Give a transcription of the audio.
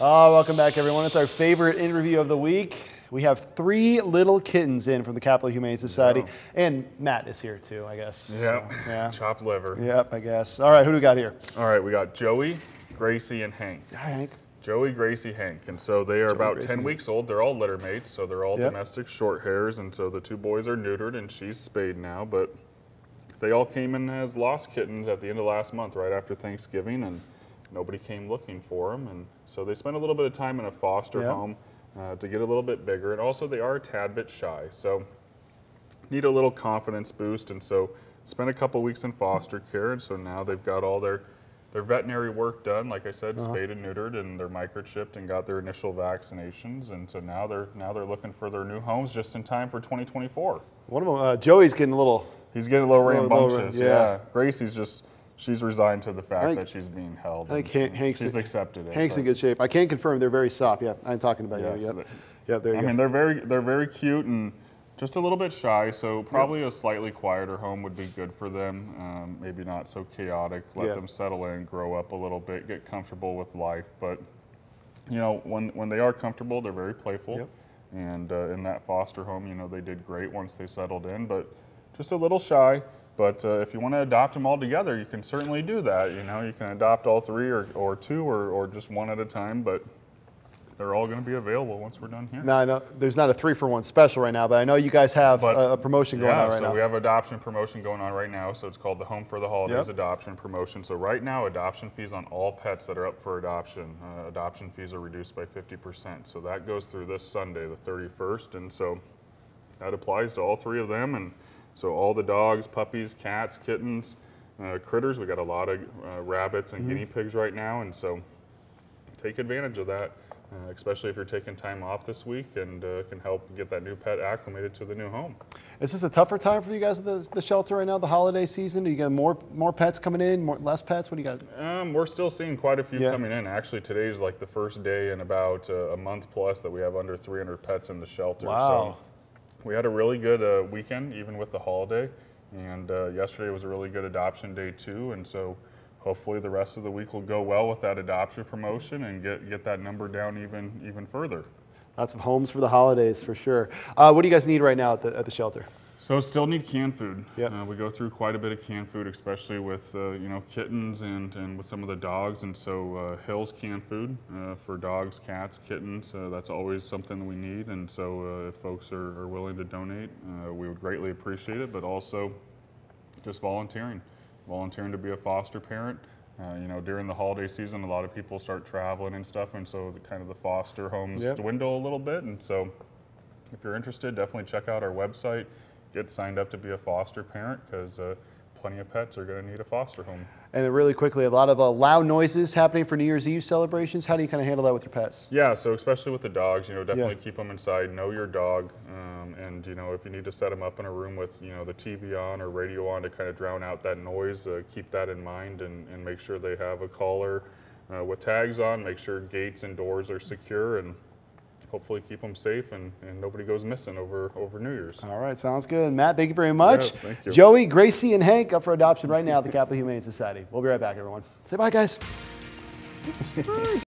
Oh, welcome back, everyone. It's our favorite interview of the week. We have three little kittens in from the Capital Humane Society, Wow. and Matt is here too, I guess. Yep. So, yeah. Chop liver. Yep, I guess. All right, who do we got here? All right, we got Joey, Gracie, and Hank. Hi, Hank. Joey, Gracie, Hank. And so they are about Gracie, 10 weeks old. They're all litter mates, so they're all Yep. domestic short hairs. And so the two boys are neutered, and she's spayed now. But they all came in as lost kittens at the end of last month, right after Thanksgiving, and nobody came looking for them. And so they spent a little bit of time in a foster Yep. home uh, to get a little bit bigger. And also, they are a tad bit shy. So need a little confidence boost. And so spent a couple weeks in foster care. And so now they've got all their their veterinary work done, like I said, Uh-huh. spayed and neutered, and they're microchipped and got their initial vaccinations, and so now they're now they're looking for their new homes just in time for 2024. One of them, uh, Joey's getting a little. He's getting a little Little- little- rambunctious. yeah. yeah. Gracie's just she's resigned to the fact think- that she's being held. I think Han- Hank's- she's accepted it. Hank's in good shape. I can't confirm they're very soft. Yeah, I'm talking about Yes, you. Yep. Yep, there you I go. mean, they're very they're very cute and just a little bit shy. So probably a slightly quieter home would be good for them. Um, maybe not so chaotic. Let Yeah. them settle in, grow up a little bit, get comfortable with life. But you know, when when they are comfortable, they're very playful. Yep. And uh, in that foster home, you know, they did great once they settled in, but just a little shy. But uh, if you want to adopt them all together, you can certainly do that. You know, you can adopt all three or, or two or, or just one at a time. But they're all going to be available once we're done here. Now, I know there's not a three for one special right now, but I know you guys have But- a, a promotion going yeah, on right so now. we have adoption promotion going on right now. So it's called the Home for the Holidays Yep. Adoption Promotion. So right now, adoption fees on all pets that are up for adoption, uh, adoption fees are reduced by 50%. So that goes through this Sunday, the 31st, and so that applies to all three of them. And so all the dogs, puppies, cats, kittens, uh, critters. We got a lot of uh, rabbits and guinea pigs right now, and so take advantage of that. Uh, especially if you're taking time off this week and uh, can help get that new pet acclimated to the new home. Is this a tougher time for you guys at the, the shelter right now, the holiday season? Do you get more more pets coming in, more, less pets? What do you got? Um, we're still seeing quite a few Yeah. coming in. Actually, today's like the first day in about uh, a month plus that we have under 300 pets in the shelter. Wow. So we had a really good uh, weekend, even with the holiday. And uh, yesterday was a really good adoption day too. And so hopefully the rest of the week will go well with that adoption promotion and get get that number down even even further. Lots of homes for the holidays for sure. Uh, what do you guys need right now at the, at the shelter? So still need canned food. Yep. Uh, we go through quite a bit of canned food, especially with uh, you know kittens and, and with some of the dogs. And so uh, Hills canned food uh, for dogs, cats, kittens. Uh, that's always something we need. And so uh, if folks are, are willing to donate, uh, we would greatly appreciate it. But also just volunteering, volunteering to be a foster parent. Uh, you know, during the holiday season, a lot of people start traveling and stuff, and so the, kind of the foster homes Yep. dwindle a little bit. And so if you're interested, definitely check out our website. Get signed up to be a foster parent because uh, plenty of pets are going to need a foster home. And really quickly, a lot of uh, loud noises happening for New Year's Eve celebrations. How do you kind of handle that with your pets? Yeah, so especially with the dogs, you know, definitely keep them inside. Know your dog, um, and you know, if you need to set them up in a room with you know the TV on or radio on to kind of drown out that noise, uh, keep that in mind, and, and make sure they have a collar uh, with tags on. Make sure gates and doors are secure, and hopefully keep them safe and, and nobody goes missing over over New Year's. All right, sounds good. Matt, thank you very much. Yes, thank you. Joey, Gracie, and Hank up for adoption right now at the Capital Humane Society. We'll be right back, everyone. Say bye, guys.